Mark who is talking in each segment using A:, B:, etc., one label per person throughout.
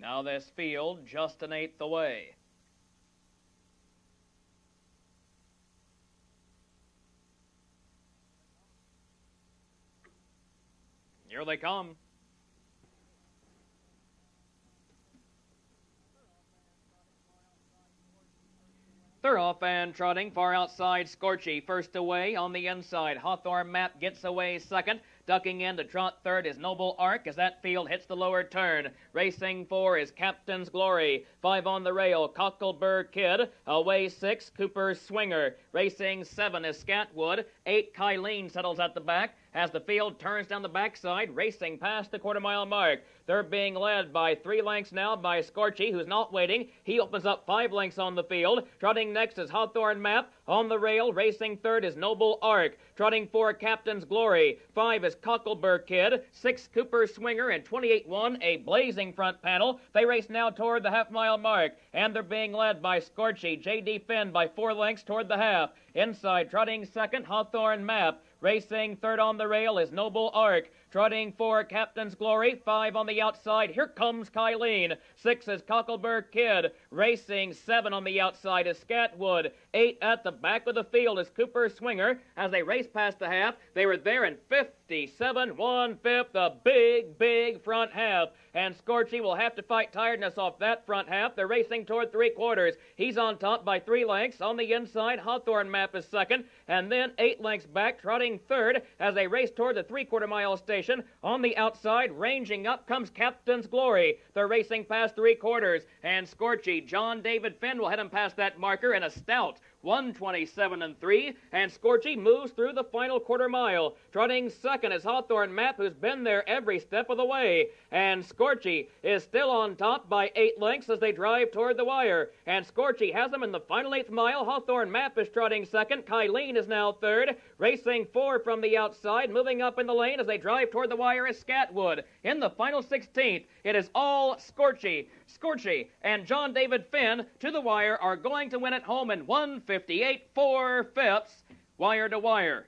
A: Now this field just an eighth away. Here they come. They're off and trotting far outside Scortchie. First away on the inside. Hawthorne Map gets away second. Ducking in to trot third is Noble Ark as that field hits the lower turn. Racing four is Captain's Glory. Five on the rail, Cocklebur Kid. Away six, Cooper's Swinger. Racing seven is Scatwood. Eight, Kylene settles at the back as the field turns down the backside, racing past the quarter mile mark. They're being led by three lengths now by Scortchie, who's not waiting. He opens up five lengths on the field. Trotting next is Hawthorne Map. On the rail, racing third is Noble Ark. Trotting for Captain's Glory. Five is Cocklebur Kid. Six, Cooper Swinger. And 28-1, a blazing front panel. They race now toward the half-mile mark. And they're being led by Scortchie. J.D. Finn by four lengths toward the half. Inside, trotting second, Hawthorne Map. Racing third on the rail is Noble Ark. Trotting for Captain's Glory. Five on the outside. Here comes Kylene. Six is Cocklebur Kid. Racing seven on the outside is Scatwood. Eight at the back of the field is Cooper Swinger. As they race past the half, they were there in 57 one fifth, the big, big front half. And Scortchie will have to fight tiredness off that front half. They're racing toward three quarters. He's on top by three lengths. On the inside, Hawthorne Map is second. And then eight lengths back, trotting third as they race toward the three quarter mile station. On the outside, ranging up comes Captain's Glory. They're racing past three quarters. And Scortchie, John David Finn will head him past that marker in a stout 127 and 3, and Scortchie moves through the final quarter mile. Trotting second is Hawthorne Map, who's been there every step of the way. And Scortchie is still on top by eight lengths as they drive toward the wire. And Scortchie has them in the final eighth mile. Hawthorne Map is trotting second. Kylene is now third. Racing four from the outside, moving up in the lane as they drive toward the wire is Scatwood. In the final 16th, it is all Scortchie. Scortchie and John David Finn to the wire are going to win at home in 158 4 fifths, wire to wire.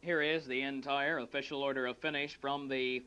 A: Here is the entire official order of finish from the